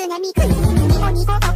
津波ミク。にコニコと。